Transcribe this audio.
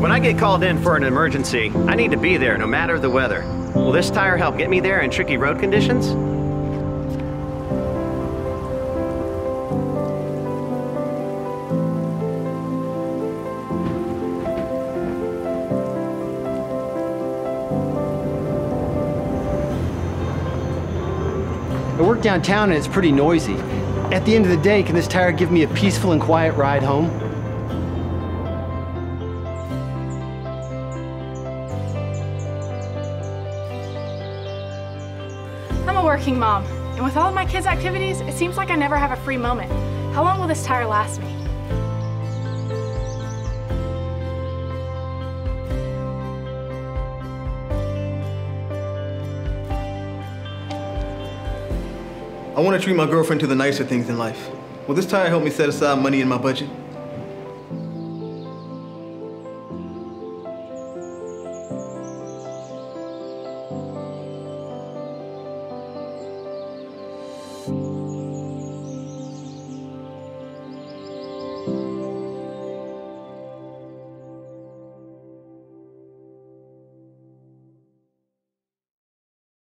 When I get called in for an emergency, I need to be there no matter the weather. Will this tire help get me there in tricky road conditions? I work downtown and it's pretty noisy. At the end of the day, can this tire give me a peaceful and quiet ride home? I'm a working mom, and with all of my kids' activities, it seems like I never have a free moment. How long will this tire last me? I want to treat my girlfriend to the nicer things in life. Will this tire help me set aside money in my budget?